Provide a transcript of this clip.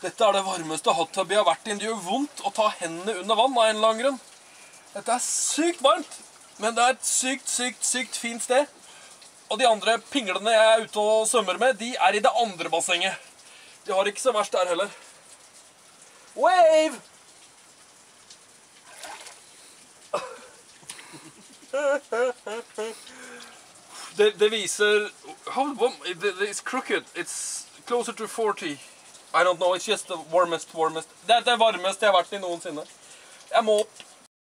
Dette er det varmeste hot tubby har vært i. Det gjør vondt å ta hendene under vann av en eller annen grunn. Dette er sykt varmt, men det er et sykt, sykt, sykt fint sted. Og de andre pinglene jeg er ute og svømmer med, de er i det andre bassenget. De har ikke så verst der heller. Wave! Det, det viser how, it, It's crooked. It's closer to 40. I don't know. It's just the warmest, warmest. Det er det varmeste jeg har vært i noensinne. Jeg må opp.